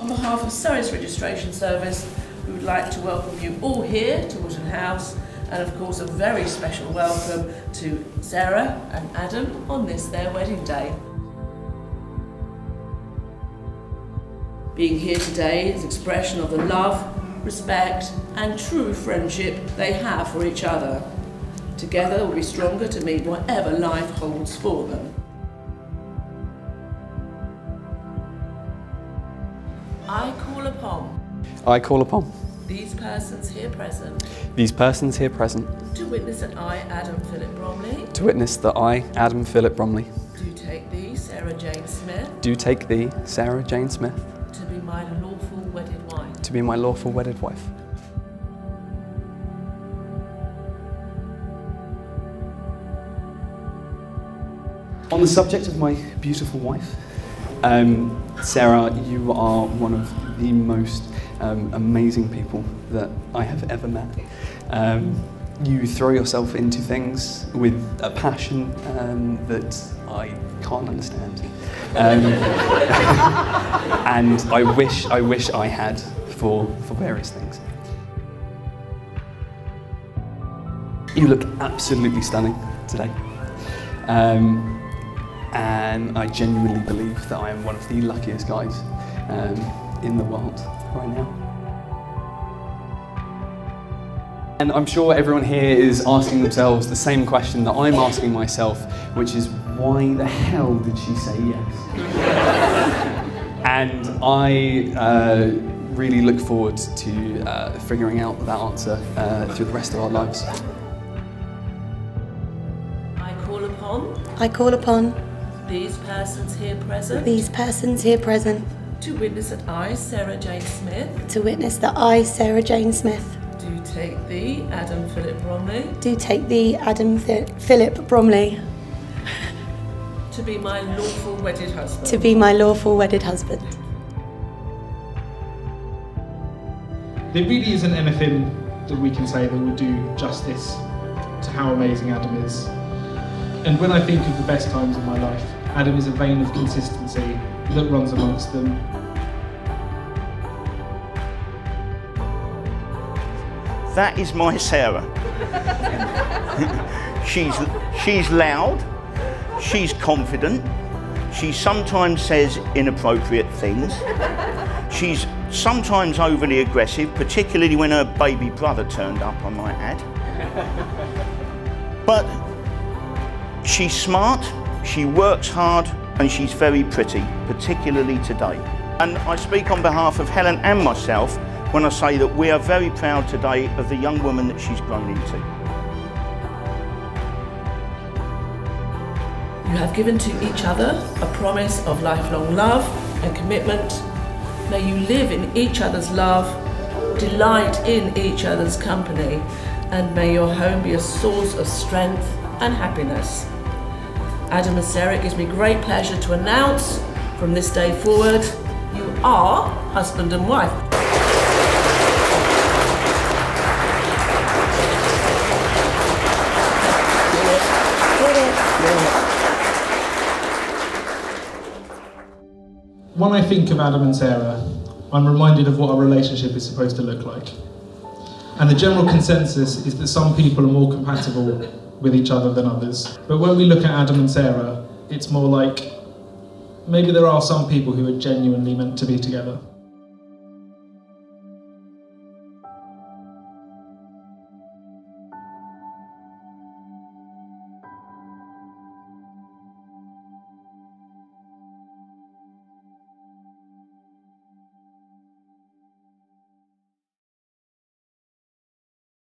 On behalf of Surrey's Registration Service, we would like to welcome you all here to Wotton House and of course a very special welcome to Sarah and Adam on this their wedding day. Being here today is expression of the love, respect and true friendship they have for each other. Together we'll be stronger to meet whatever life holds for them. I call upon. These persons here present. These persons here present. To witness that I, Adam Philip Bromley, to witness that I, Adam Philip Bromley, do take thee, Sarah Jane Smith, do take thee, Sarah Jane Smith, to be my lawful wedded wife. to be my lawful wedded wife. On the subject of my beautiful wife, um, Sarah, you are one of the most um, amazing people that I have ever met. Um, you throw yourself into things with a passion um, that I can't understand. Um, and I wish, I wish I had for, for various things. You look absolutely stunning today. Um, and I genuinely believe that I am one of the luckiest guys um, in the world right now. And I'm sure everyone here is asking themselves the same question that I'm asking myself, which is why the hell did she say yes? and I uh, really look forward to uh, figuring out that answer uh, through the rest of our lives. I call upon I call upon these persons here present these persons here present to witness that I, Sarah Jane Smith, to witness that I, Sarah Jane Smith, do take thee, Adam Philip Bromley, do take thee, Adam Thi- Philip Bromley, to be my lawful wedded husband. to be my lawful wedded husband. There really isn't anything that we can say that will do justice to how amazing Adam is. And when I think of the best times of my life, Adam is a vein of consistency that runs amongst them. That is my Sarah. she's, she's loud, she's confident, she sometimes says inappropriate things, she's sometimes overly aggressive, particularly when her baby brother turned up, I might add. But she's smart, she works hard, and she's very pretty, particularly today. And I speak on behalf of Helen and myself when I say that we are very proud today of the young woman that she's grown into. You have given to each other a promise of lifelong love and commitment. May you live in each other's love, delight in each other's company, and may your home be a source of strength and happiness. Adam and Sarah, it gives me great pleasure to announce from this day forward, you are husband and wife. When I think of Adam and Sarah, I'm reminded of what a relationship is supposed to look like. And the general consensus is that some people are more compatible with each other than others. But when we look at Adam and Sarah, it's more like maybe there are some people who are genuinely meant to be together.